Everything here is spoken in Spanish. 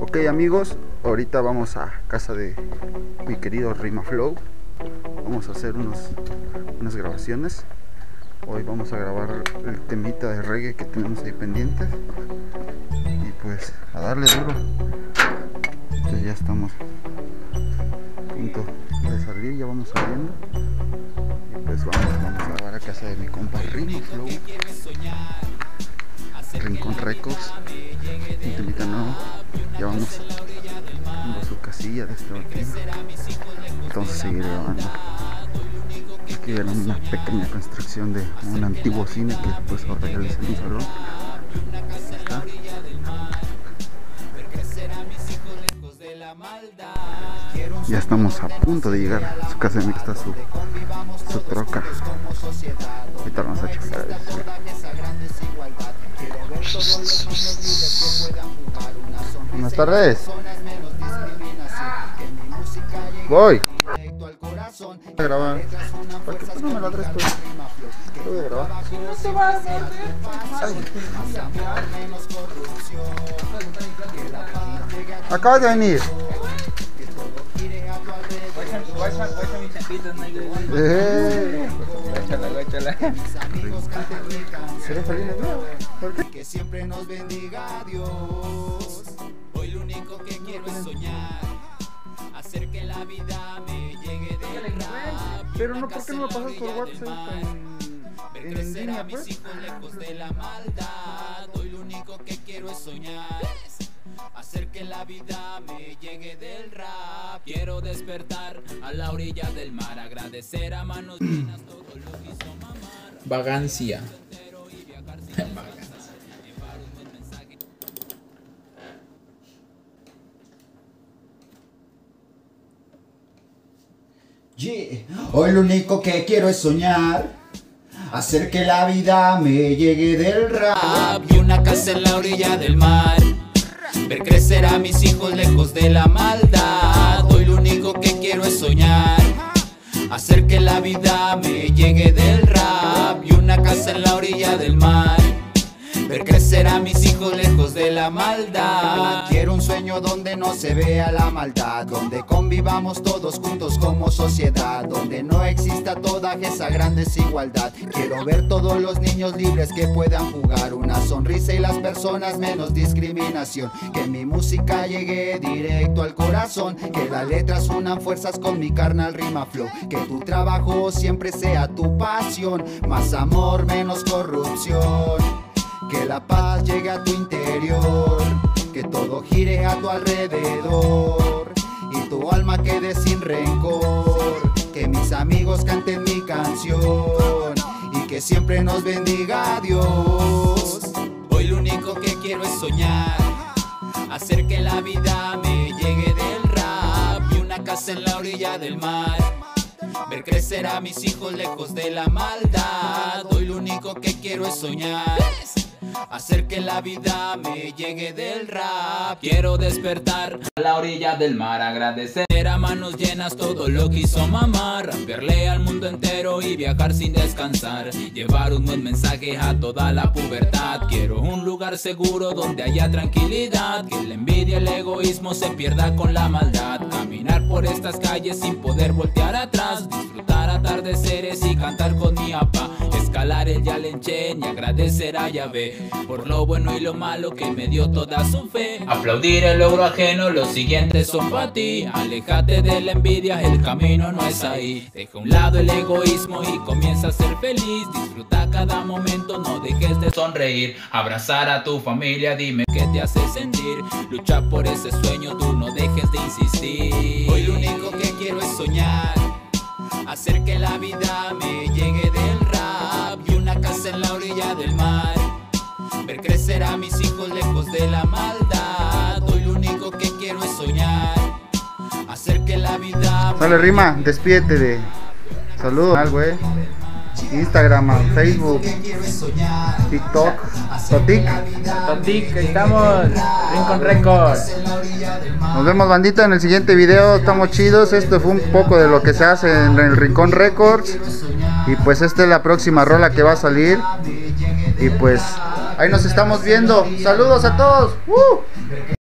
Ok amigos, ahorita vamos a casa de mi querido Rima Flow. Vamos a hacer unos, unas grabaciones. Hoy vamos a grabar el temita de reggae que tenemos ahí pendientes. Y pues a darle duro. Entonces ya estamos a punto de salir, ya vamos saliendo. Y pues vamos, vamos a grabar a casa de mi compa Rima Flow. Rincón Records. Su casilla de este último. Vamos a seguir grabando. Aquí ven una pequeña construcción de un antiguo cine que pues ahora ya les un salón. Acá. Ya estamos a punto de llegar a su casa, mí está su, su troca. Ahorita vamos a checar. Buenas tardes. Voy. Voy a grabar. ¿Para qué no me lo traes pues? Voy a grabar. No te vas a Acabas de venir. Eh. ¿Será feliz ¿Por qué? Que siempre nos bendiga Dios. Hoy lo único que quiero es soñar. Hacer que la vida me llegue de. Pero no, ¿por qué no lo pasas por WhatsApp en, en mis hijos lejos de la maldad. Hoy lo único que quiero es soñar. Hacer que la vida me llegue del rap. Quiero despertar a la orilla del mar. Agradecer a manos llenas todo lo que hizo mamar. Vagancia. Yeah. Hoy lo único que quiero es soñar. Hacer que la vida me llegue del rap. Y una casa en la orilla del mar. Ver crecer a mis hijos lejos de la maldad. Hoy lo único que quiero es soñar. Hacer que la vida me llegue del rap. Y una casa en la orilla del mar. Ver crecer a mis hijos lejos de la maldad. Donde no se vea la maldad. Donde convivamos todos juntos como sociedad. Donde no exista toda esa gran desigualdad. Quiero ver todos los niños libres que puedan jugar. Una sonrisa y las personas menos discriminación. Que mi música llegue directo al corazón. Que las letras unan fuerzas con mi carnal rima flow. Que tu trabajo siempre sea tu pasión. Más amor, menos corrupción. Que la paz llegue a tu interior, que todo gire a tu alrededor y tu alma quede sin rencor. Que mis amigos canten mi canción y que siempre nos bendiga Dios. Hoy lo único que quiero es soñar, hacer que la vida me llegue del rap y una casa en la orilla del mar. Ver crecer a mis hijos lejos de la maldad. Hoy lo único que quiero es soñar. Hacer que la vida me llegue del rap. Quiero despertar a la orilla del mar. Agradecer a manos llenas todo lo que hizo mamá. Raperle al mundo entero y viajar sin descansar. Llevar un buen mensaje a toda la pubertad. Quiero un lugar seguro donde haya tranquilidad. Que la envidia, el egoísmo se pierda con la maldad. Caminar por estas calles sin poder voltear atrás. Disfrutar atardeceres y cantar con mi papá. Escalar el Yalenchen y agradecer a Yahvé por lo bueno y lo malo que me dio toda su fe. Aplaudir el logro ajeno, los siguientes son para ti. Alejate de la envidia, el camino no es ahí. Deja a un lado el egoísmo y comienza a ser feliz. Disfruta cada momento, no dejes de sonreír. Abrazar a tu familia, dime qué te hace sentir. Lucha por ese sueño, tú no dejes de insistir. Hoy lo único que quiero es soñar. Hacer que la vida me llegue del en la orilla del mar. Ver crecer a mis hijos lejos de la maldad. Hoy lo único que quiero es soñar. Hacer que la vida. Sale Rima, despídete de. Saludos al güey. Instagram, Facebook, TikTok, Totic. Totic, estamos. Rincon Records. Nos vemos bandita en el siguiente video, estamos chidos, esto fue un poco de lo que se hace en el Rincón Records y pues esta es la próxima rola que va a salir y pues ahí nos estamos viendo, saludos a todos. ¡Uh!